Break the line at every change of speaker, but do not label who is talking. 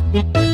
Thank you.